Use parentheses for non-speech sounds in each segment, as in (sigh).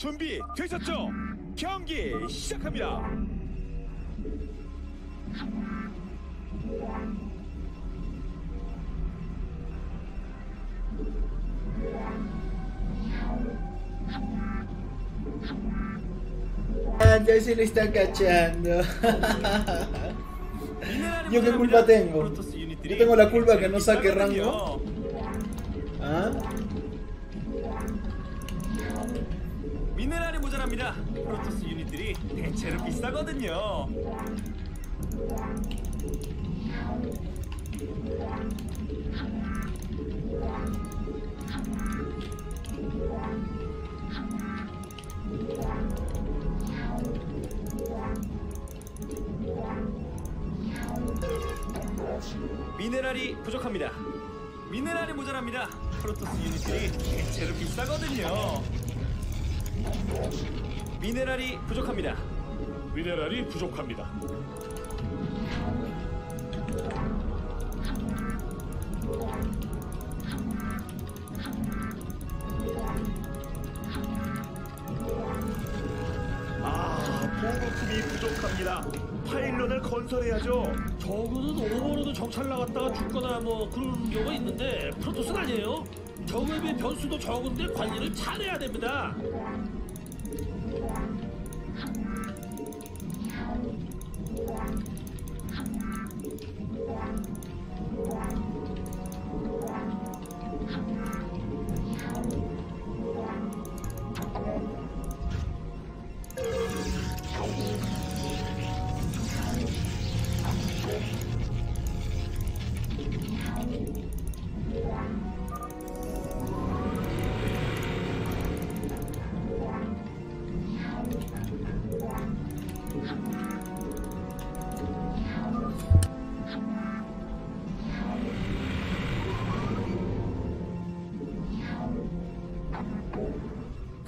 준비 되셨죠? 경기 시작합니다. Ah, ya se le está cachando. (laughs) Yo qué culpa tengo. Yo tengo la culpa que no saque rango. ¿Ah? 미네랄이 모자랍니다. 프로토스 유닛들이 대체로 비싸거든요. 미네랄이 부족합니다. 미네랄이 모자랍니다. 프로토스 유닛들이 대체로 비싸거든요. 미네랄이 부족합니다. 미네랄이 부족합니다. 아, 보급품이 부족합니다. 파일런을 건설해야죠. 저그는 오버로드 정찰 나갔다가 죽거나 뭐 그런 경우가 있는데 프로토스는 아니에요. 비해 변수도 적은데 관리를 잘해야 됩니다.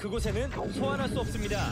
그곳에는 소환할 수 없습니다.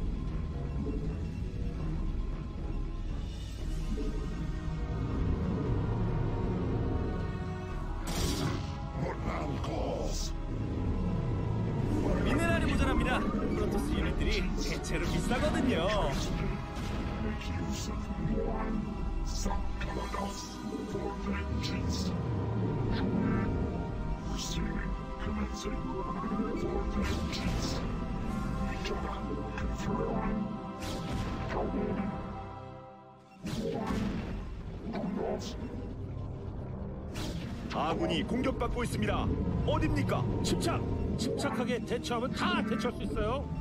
아군이 공격받고 있습니다. 어딥니까? 침착! 침착하게 대처하면 다 대처할 수 있어요.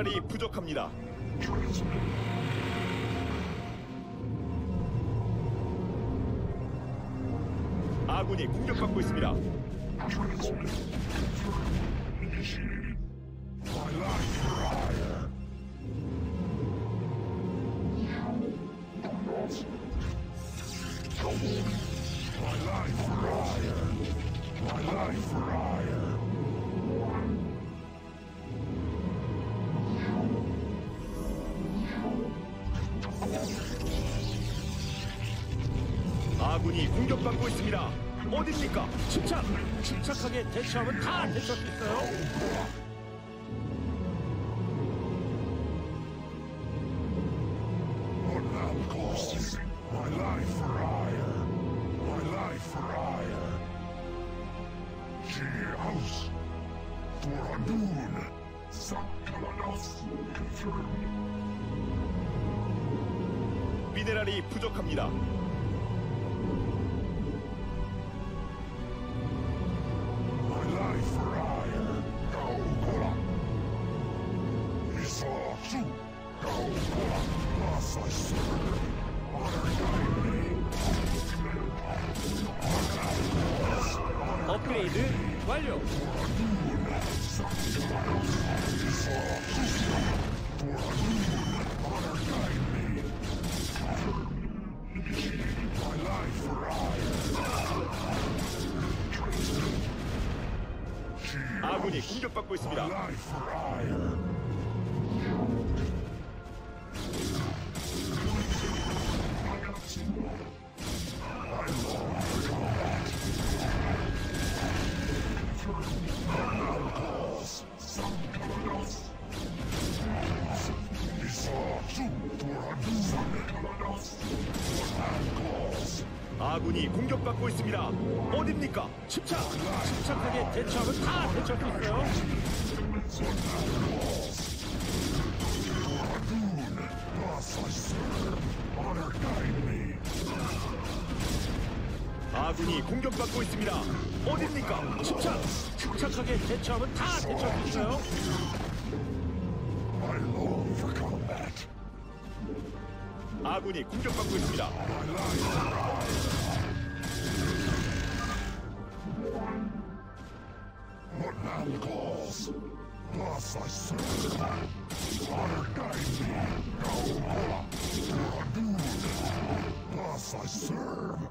미네랄이 부족합니다. 아군이 공격받고 있습니다. 어딥니까? 침착! 침착하게 대처하면 다 대처할 수 있어요. 미네랄이 부족합니다. 있습니다. 아군이 공격받고 있습니다. 어딥니까? 침착! 침착하게 대처하면 다 대처할 수 있어요. 아군이 공격받고 있습니다. 어딥니까? 침착! 침착하게 대처하면 다 대처할 수 있어요. 아군이 공격받고 있습니다. I serve.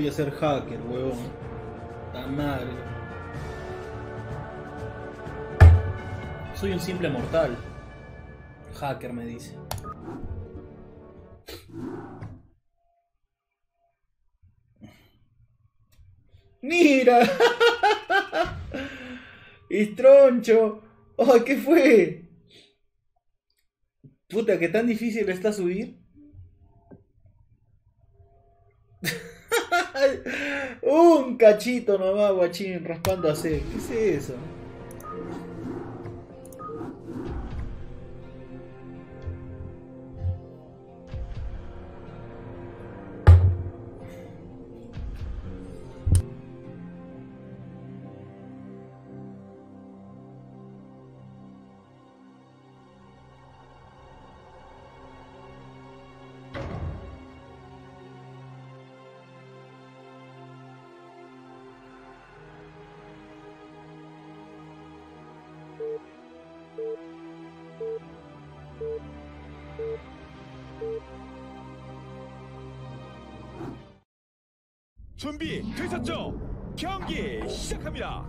Voy a ser hacker, huevón? La madre. Soy un simple mortal. Hacker me dice. ¡Mira! (laughs) ¡Estroncho! ¡Oh, qué fue! Puta, que tan difícil está subir. Un cachito nomás, guachín, raspando a C. ¿Qué es eso? 준비 되셨죠? 경기 시작합니다.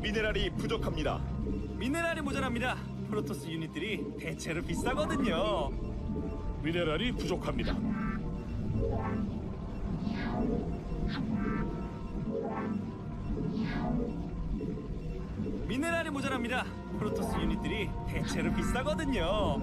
미네랄이 부족합니다. 미네랄이 모자랍니다. 프로토스 유닛들이 대체로 비싸거든요. 미네랄이 부족합니다. 미네랄이 모자랍니다. 프로토스 유닛들이 대체로 비싸거든요.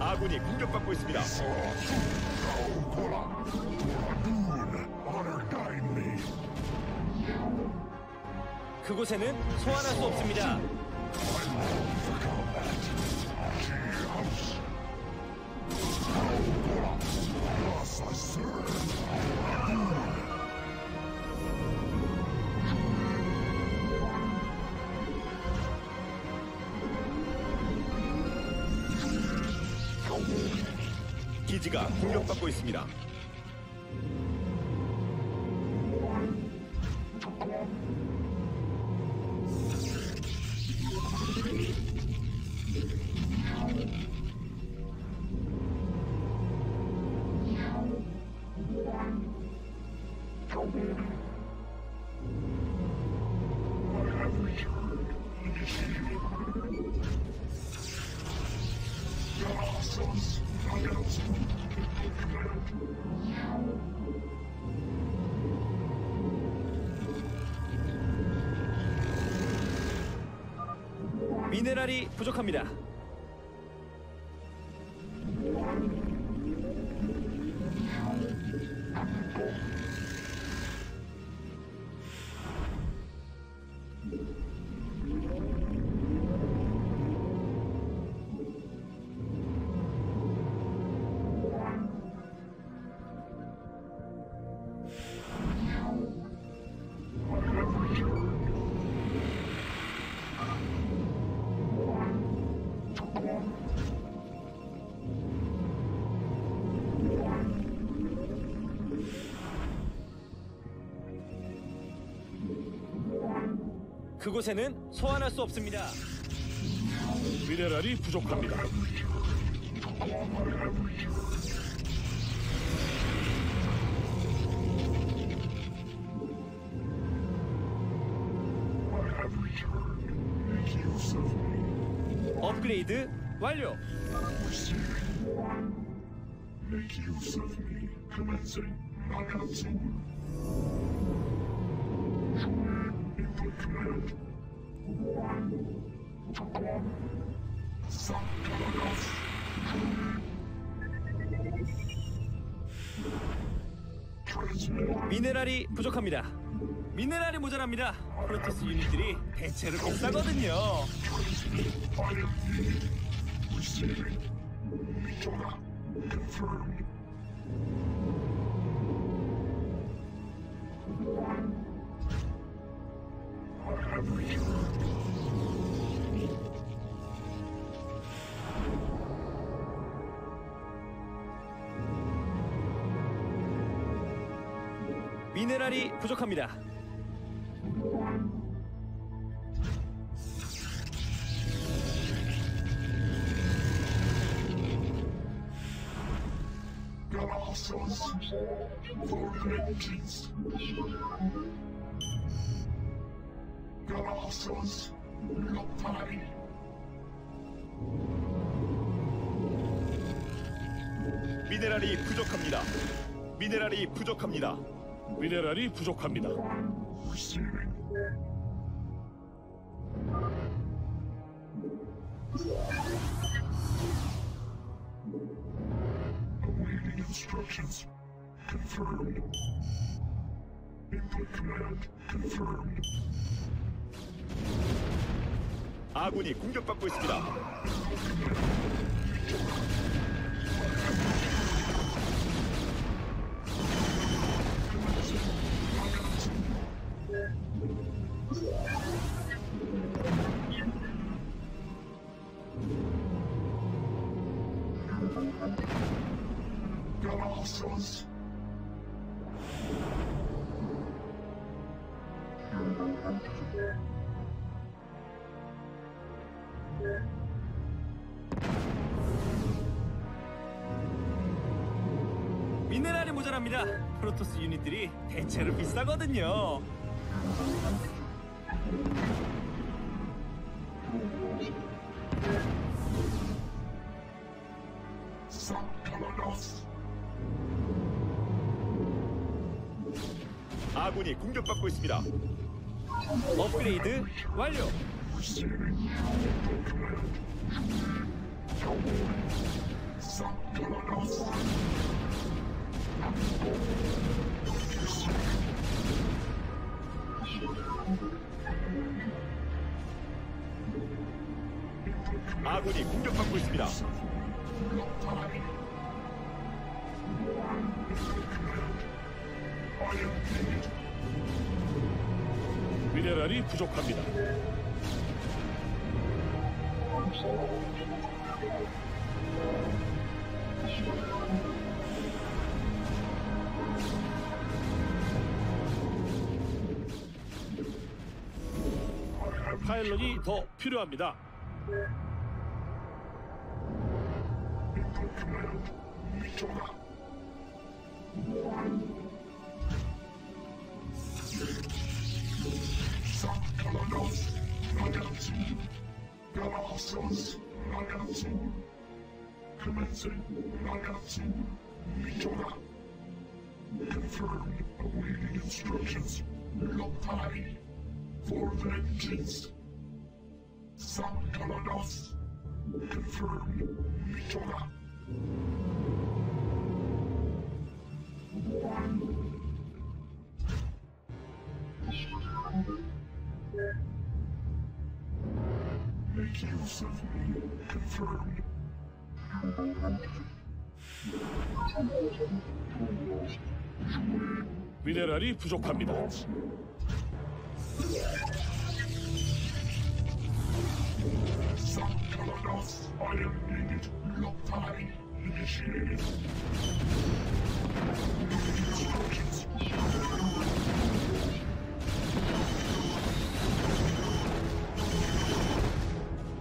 아군이 공격받고 있습니다. 그곳에는 소환할 수 없습니다. 기지가 공격받고 있습니다. 미네랄이 부족합니다. 그곳에는 소환할 수 없습니다. 미네랄이 부족합니다. I have returned. Make use of me. 업그레이드 완료. Receiving. Make use of me. Commencing. Knockout zone. 미네랄이 부족합니다. 미네랄이 모자랍니다. 프로토스 유닛들이 대체로 비싸거든요. 미네랄이 부족합니다. Vengeance. Colossus. Lopai. 미네랄이 부족합니다. 미네랄이 부족합니다. 미네랄이 부족합니다. Receiving. Awaiting instructions. Confirmed. Input command. Confirmed. 아군이 공격받고 있습니다. 모자랍니다. 프로토스 유닛들이 대체로 비싸거든요. 아군이 공격받고 있습니다. 업그레이드 완료. 아군이 공격받고 있습니다. 미네랄이 부족합니다. 파일럿이 더 필요합니다. Vengeance. Sakalagas. Confirmed. Mitoga. Make use of me. Confirmed. 미네랄이 부족합니다. Sanctus, I am needed. Locti, initiated. Instructions.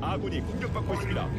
아군이 공격받고 있습니다.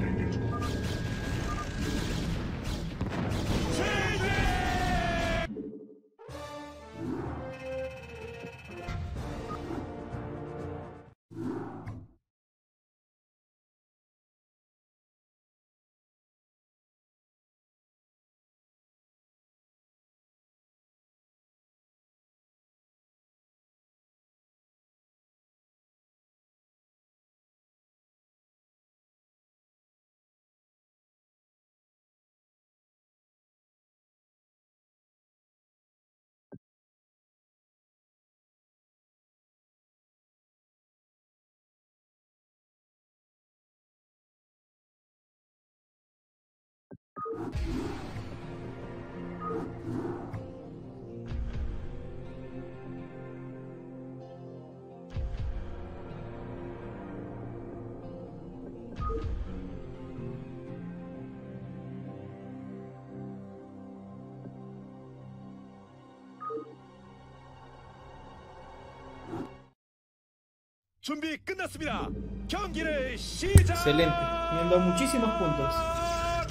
준비 끝났습니다. 경기를 시작. Excelente. Me han dado muchísimos puntos.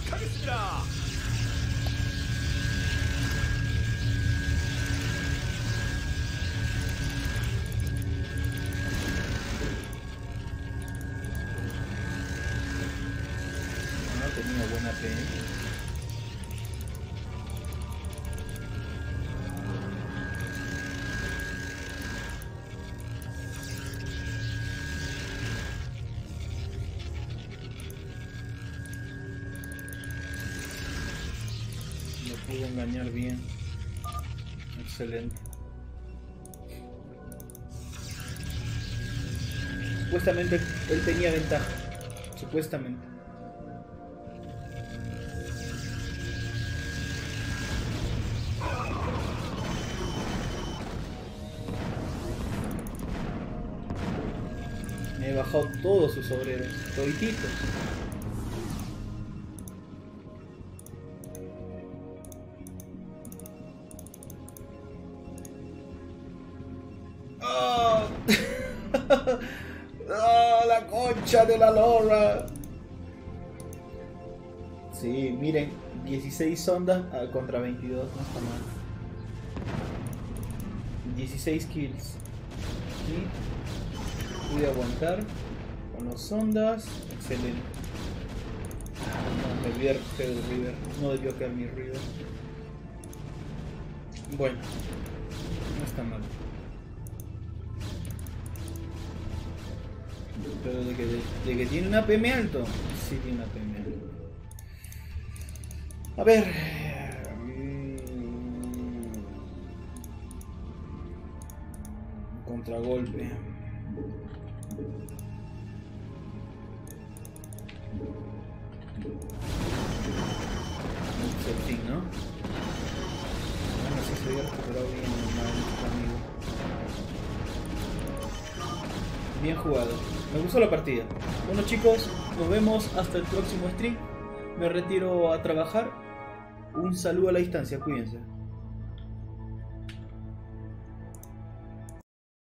하겠습니다. Bien. Excelente. Supuestamente él tenía ventaja. Supuestamente. Me he bajado todos sus obreros, todititos. De la lora! Sí, miren, 16 ondas ah, contra 22, no está mal. 16 kills. ¿Sí? Pude aguantar con los ondas. Excelente. No, me olvidé del River. No debió caer mi River. Bueno, Pero de que, de que tiene un APM alto, sí tiene un APM alto. A ver. mm, Contragolpe. Me gustó la partida. Bueno chicos, nos vemos hasta el próximo stream. Me retiro a trabajar. Un saludo a la distancia, cuídense.